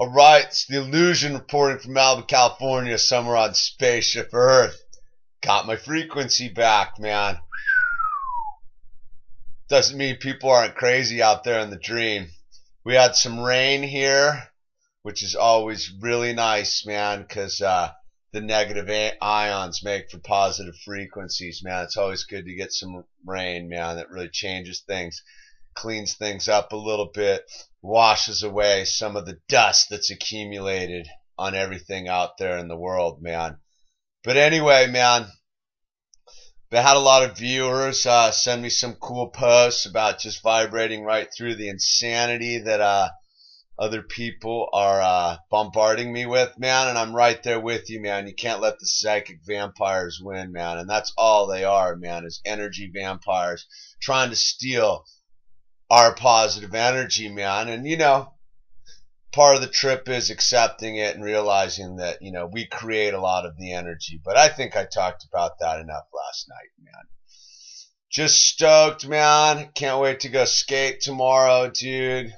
All right, it's the illusion reporting from Malibu, California, somewhere on Spaceship Earth. Got my frequency back, man. Doesn't mean people aren't crazy out there in the dream. We had some rain here, which is always really nice, man, because uh, the negative ions make for positive frequencies, man. It's always good to get some rain, man. That really changes things, cleans things up a little bit washes away some of the dust that's accumulated on everything out there in the world, man. But anyway, man, I had a lot of viewers uh, send me some cool posts about just vibrating right through the insanity that uh, other people are uh, bombarding me with, man. And I'm right there with you, man. You can't let the psychic vampires win, man. And that's all they are, man, is energy vampires trying to steal our positive energy, man. And, you know, part of the trip is accepting it and realizing that, you know, we create a lot of the energy. But I think I talked about that enough last night, man. Just stoked, man. Can't wait to go skate tomorrow, dude.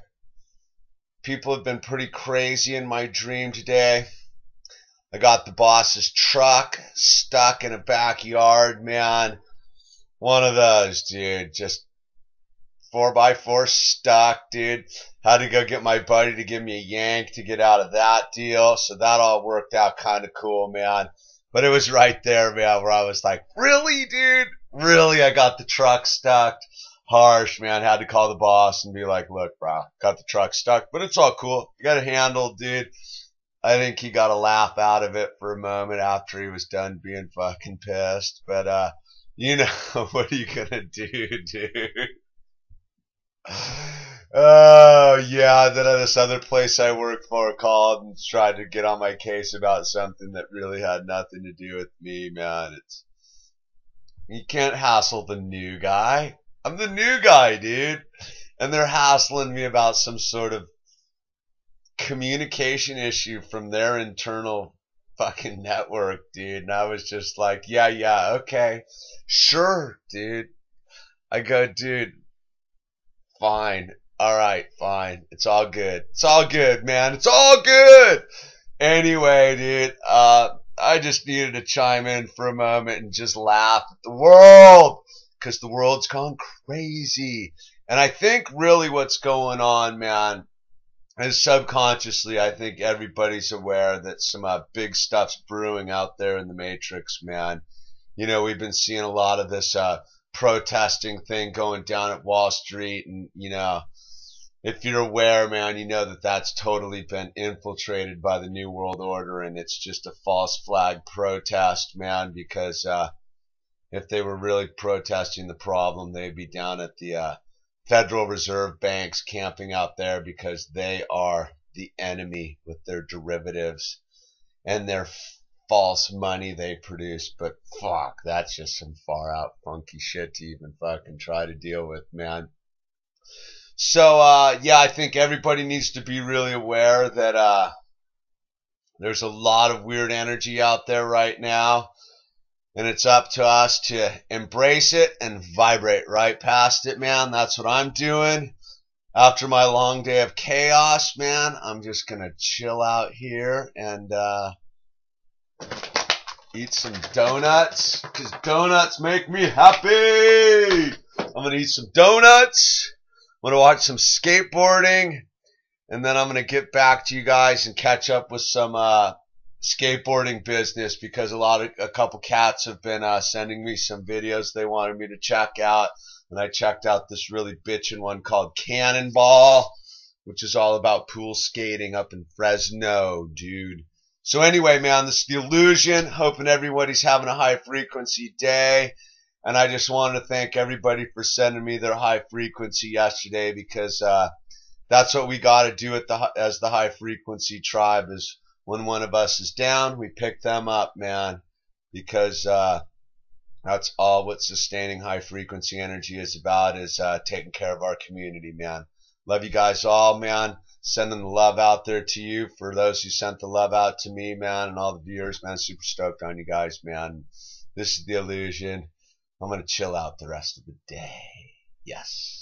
People have been pretty crazy in my dream today. I got the boss's truck stuck in a backyard, man. One of those, dude. Just four by four stuck, dude. Had to go get my buddy to give me a yank to get out of that deal. So that all worked out kind of cool, man. But it was right there, man, where I was like, really, dude? Really? I got the truck stuck. Harsh, man. Had to call the boss and be like, look, bro, got the truck stuck, but it's all cool. You got it handled, dude. I think he got a laugh out of it for a moment after he was done being fucking pissed. But, uh, you know, what are you gonna do, dude? Oh yeah, then at this other place I worked for called and tried to get on my case about something that really had nothing to do with me, man. It's you can't hassle the new guy. I'm the new guy, dude. And they're hassling me about some sort of communication issue from their internal fucking network, dude. And I was just like, yeah, yeah, okay. Sure, dude. I go, dude, fine. All right, fine. It's all good. It's all good, man. It's all good. Anyway, dude, uh, I just needed to chime in for a moment and just laugh at the world because the world's gone crazy. And I think really what's going on, man, is subconsciously, I think everybody's aware that some uh, big stuff's brewing out there in the Matrix, man. You know, we've been seeing a lot of this uh, protesting thing going down at Wall Street, and you know, if you're aware, man, you know that that's totally been infiltrated by the New World Order, and it's just a false flag protest, man. Because uh, if they were really protesting the problem, they'd be down at the uh, Federal Reserve banks camping out there because they are the enemy with their derivatives and their false money they produce, but fuck, that's just some far out funky shit to even fucking try to deal with, man. So, uh, yeah, I think everybody needs to be really aware that, uh, there's a lot of weird energy out there right now. And it's up to us to embrace it and vibrate right past it, man. That's what I'm doing. After my long day of chaos, man, I'm just to chill out here and, uh, eat some donuts because donuts make me happy. I'm gonna eat some donuts. I'm gonna watch some skateboarding, and then I'm gonna get back to you guys and catch up with some uh, skateboarding business because a lot of a couple cats have been uh, sending me some videos they wanted me to check out, and I checked out this really bitchin' one called Cannonball, which is all about pool skating up in Fresno, dude. So anyway, man, this is the illusion. Hoping everybody's having a high frequency day. And I just wanted to thank everybody for sending me their high frequency yesterday because uh, that's what we got to do at the as the high frequency tribe is when one of us is down, we pick them up, man, because uh, that's all what sustaining high frequency energy is about is uh, taking care of our community, man. Love you guys all, man sending the love out there to you for those who sent the love out to me, man, and all the viewers, man. Super stoked on you guys, man. This is the illusion. I'm gonna chill out the rest of the day. Yes.